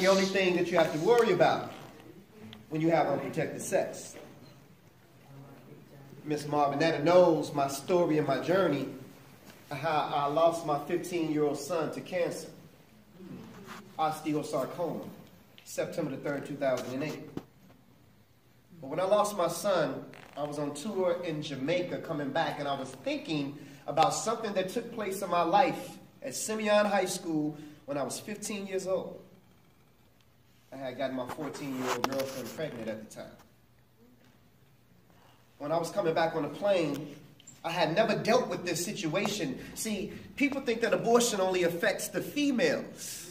the only thing that you have to worry about when you have unprotected sex. Miss Marvinetta knows my story and my journey, how I lost my 15 year old son to cancer, osteosarcoma, September the 3rd, 2008. But when I lost my son, I was on tour in Jamaica coming back, and I was thinking about something that took place in my life at Simeon High School when I was 15 years old. I had gotten my 14 year old girlfriend pregnant at the time. When I was coming back on the plane, I had never dealt with this situation. See, people think that abortion only affects the females.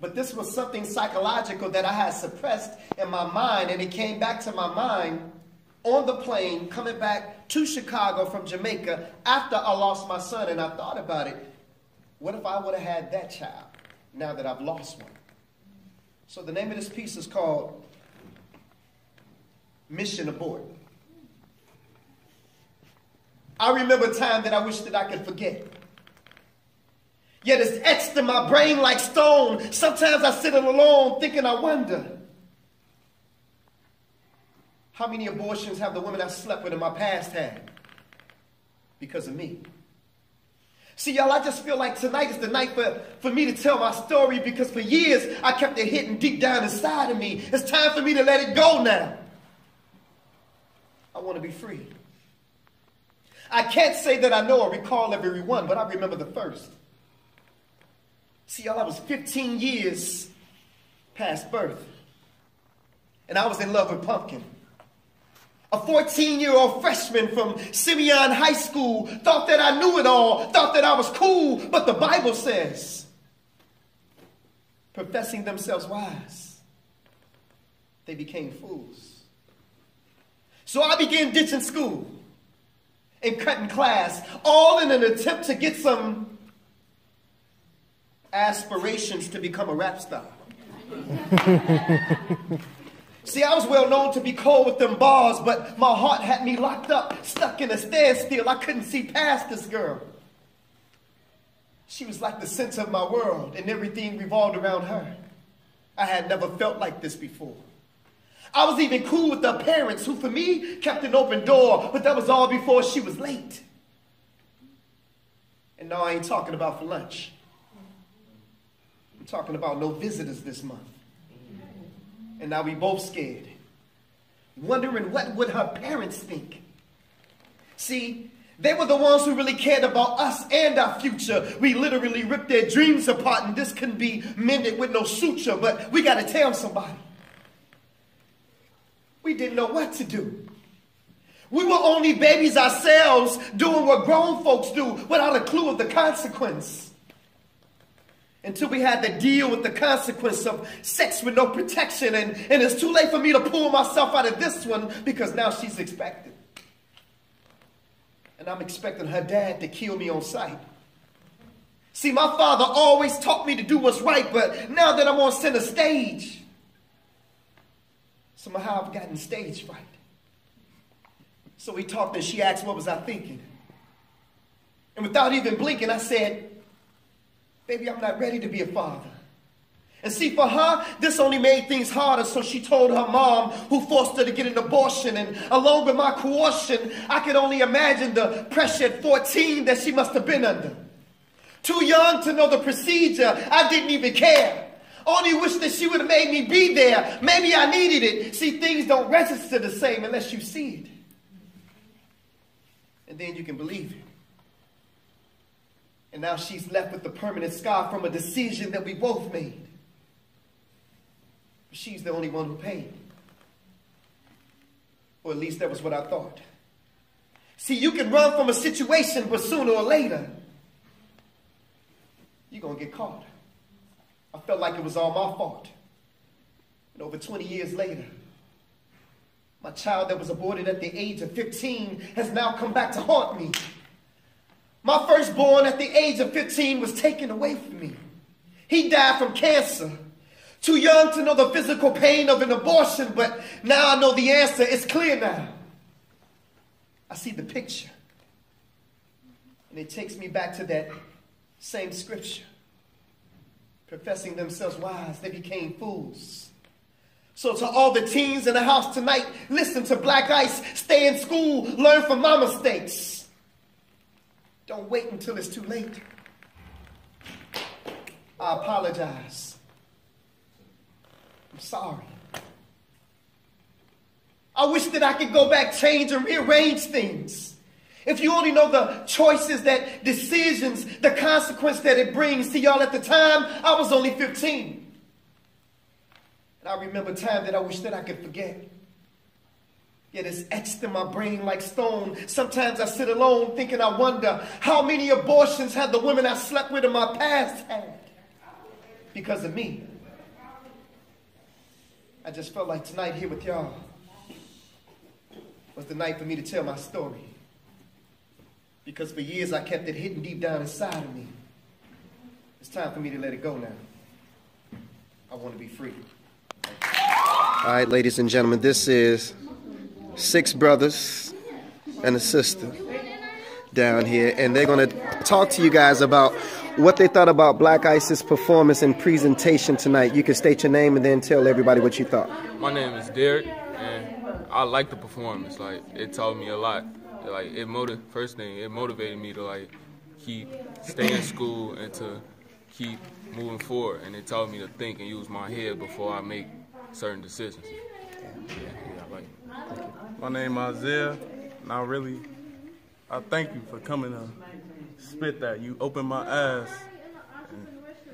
But this was something psychological that I had suppressed in my mind, and it came back to my mind on the plane coming back to Chicago from Jamaica after I lost my son. And I thought about it what if I would have had that child now that I've lost one? So the name of this piece is called Mission Abort. I remember a time that I wish that I could forget. Yet it's etched in my brain like stone. Sometimes I sit alone thinking, I wonder. How many abortions have the women I slept with in my past had? Because of me. See, y'all, I just feel like tonight is the night for, for me to tell my story because for years I kept it hidden deep down inside of me. It's time for me to let it go now. I want to be free. I can't say that I know or recall every one, but I remember the first. See, y'all, I was 15 years past birth, and I was in love with Pumpkin. A 14 year old freshman from Simeon High School thought that I knew it all, thought that I was cool, but the Bible says, professing themselves wise, they became fools. So I began ditching school and cutting class, all in an attempt to get some aspirations to become a rap star. See, I was well known to be cold with them bars, but my heart had me locked up, stuck in a standstill. I couldn't see past this girl. She was like the center of my world, and everything revolved around her. I had never felt like this before. I was even cool with the parents, who for me kept an open door, but that was all before she was late. And now I ain't talking about for lunch. I'm talking about no visitors this month. And now we both scared, wondering what would her parents think. See, they were the ones who really cared about us and our future. We literally ripped their dreams apart, and this couldn't be mended with no suture, but we got to tell somebody. We didn't know what to do. We were only babies ourselves doing what grown folks do without a clue of the consequence until we had to deal with the consequence of sex with no protection. And, and it's too late for me to pull myself out of this one because now she's expected. And I'm expecting her dad to kill me on sight. See, my father always taught me to do what's right, but now that I'm on center stage, somehow I've gotten stage fright. So we talked and she asked, What was I thinking? And without even blinking, I said, Baby, I'm not ready to be a father. And see, for her, this only made things harder, so she told her mom, who forced her to get an abortion. And along with my coercion, I could only imagine the pressure at 14 that she must have been under. Too young to know the procedure, I didn't even care. Only wish that she would have made me be there. Maybe I needed it. See, things don't register the same unless you see it. And then you can believe it. And now she's left with the permanent scar from a decision that we both made. She's the only one who paid. Or at least that was what I thought. See, you can run from a situation, but sooner or later, you're going to get caught. I felt like it was all my fault. And over 20 years later, my child that was aborted at the age of 15 has now come back to haunt me. My firstborn at the age of 15 was taken away from me. He died from cancer. Too young to know the physical pain of an abortion, but now I know the answer. It's clear now. I see the picture. And it takes me back to that same scripture Professing themselves wise, they became fools. So to all the teens in the house tonight, listen to Blaq Ice, stay in school, learn from my mistakes. Don't wait until it's too late. I apologize. I'm sorry. I wish that I could go back, change, and rearrange things. If you only know the choices, that decisions, the consequence that it brings to y'all at the time, I was only 15. And I remember time that I wish that I could forget. Yet it's etched in my brain like stone. Sometimes I sit alone thinking I wonder how many abortions have the women I slept with in my past had because of me. I just felt like tonight here with y'all was the night for me to tell my story. Because for years I kept it hidden deep down inside of me. It's time for me to let it go now. I want to be free. All right, ladies and gentlemen, this is six brothers and a sister down here, and they're going to talk to you guys about what they thought about Blaq Ice's performance and presentation tonight. You can state your name and then tell everybody what you thought. My name is Derek, and I like the performance. Like it taught me a lot. Like it motiv- first thing it motivated me to like keep stay in school and to keep moving forward. And it taught me to think and use my head before I make certain decisions. Yeah, yeah, I like it. My name is Isaiah, and I really, I thank you for coming to spit that. You opened my eyes.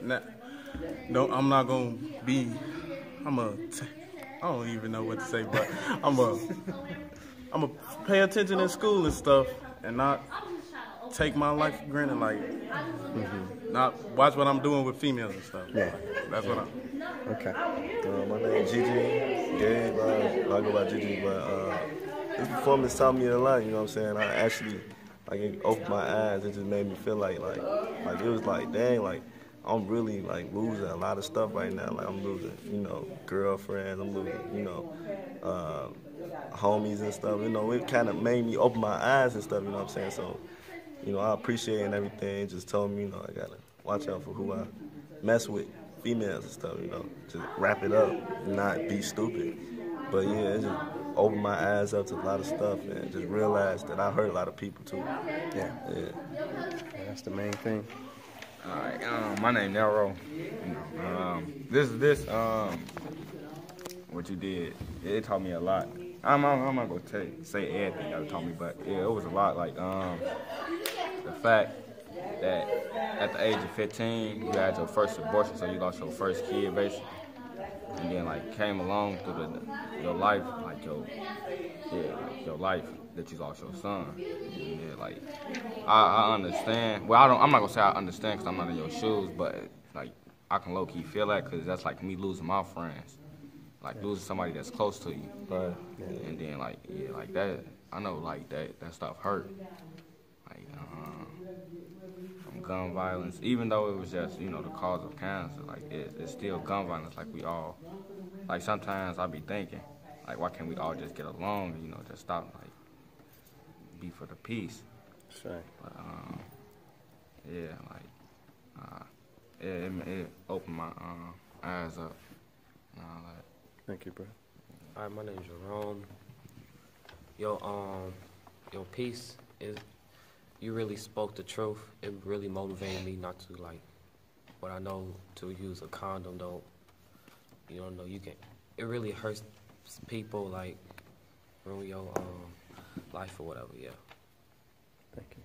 That, I'm not gonna be, I'm a, t- I don't even know what to say, but I'm a, I'm a pay attention in school and stuff, and not take my life for granted, like, mm-hmm. not watch what I'm doing with females and stuff. Yeah. That's what I'm. Okay. Uh, my name is Gigi, Gabe, I go by Gigi, but uh, this performance taught me a lot, you know what I'm saying? I actually, like, it opened my eyes, it just made me feel like, like, like, it was like, dang, like, I'm really, like, losing a lot of stuff right now. Like, I'm losing, you know, girlfriends, I'm losing, you know, uh, homies and stuff, you know, it kind of made me open my eyes and stuff, you know what I'm saying? So, you know, I appreciate and everything, it just told me, you know, I gotta watch out for who I mess with females and stuff, you know, just wrap it up, not be stupid. But yeah, it just opened my eyes up to a lot of stuff and just realized that I hurt a lot of people too. Yeah. Yeah. That's the main thing. All right, um, my name Nero. You know, um, this this um, what you did, it taught me a lot. I'm, I'm, I'm not gonna tell you, say everything you taught me, but yeah, it was a lot. Like um, the fact that at the age of 15 you had your first abortion, so you lost your first kid, basically, and then like came along through the your life, like your yeah, like your life that you lost your son. And yeah, like I, I understand. Well, I don't. I'm not gonna say I understand because I'm not in your shoes, but like I can low key feel that because that's like me losing my friends, like losing somebody that's close to you. Right. And then like yeah, like that. I know like that that stuff hurt. Like from gun violence, even though it was just you know the cause of cancer, like it, it's still gun violence. Like we all, like sometimes I be thinking, like why can't we all just get along? You know, just stop like be for the peace. That's right. But um, yeah, like uh, it, it, it opened my um, eyes up. And all that. Thank you, bro. All right, my name's Jerome. Yo, um, your piece is you really spoke the truth. It really motivated me not to like what I know to use a condom. Don't you don't know you can. It really hurts people like ruin your um life or whatever. Yeah. Thank you.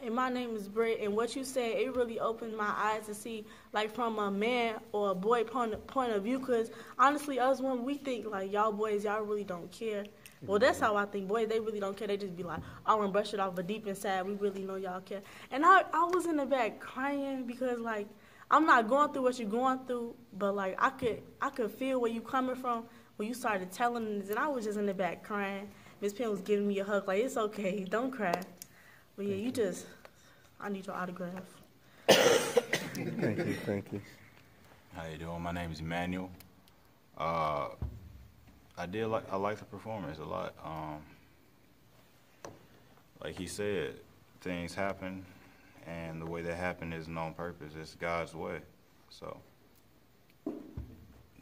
Hey, my name is Britt, and what you said, it really opened my eyes to see, like, from a man or a boy point, point of view, because honestly, us women, we think, like, y'all boys, y'all really don't care. Well, that's how I think. Boys, they really don't care. They just be like, I want to brush it off, but deep inside, we really know y'all care. And I, I was in the back crying because, like, I'm not going through what you're going through, but, like, I could, I could feel where you coming from when you started telling this, and I was just in the back crying. Miss Penn was giving me a hug, like, it's okay, don't cry. But yeah, you just, I need your autograph. Thank you. Thank you. How you doing? My name is Emmanuel. Uh, I did like I like the performance a lot. Um, like he said, things happen, and the way they happen isn't on purpose. It's God's way. So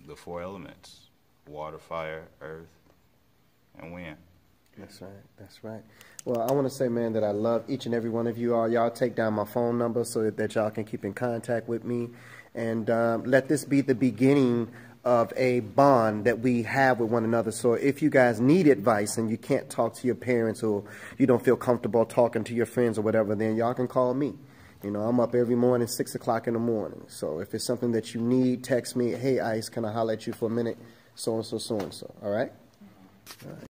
the four elements: water, fire, earth, and wind. That's right. That's right. Well, I want to say, man, that I love each and every one of you all. Y'all take down my phone number so that, that y'all can keep in contact with me. And um, let this be the beginning of a bond that we have with one another. So if you guys need advice and you can't talk to your parents or you don't feel comfortable talking to your friends or whatever, then y'all can call me. You know, I'm up every morning, 6 o'clock in the morning. So if it's something that you need, text me, hey, Ice, can I holler at you for a minute? So and so, so and so. All right? All right.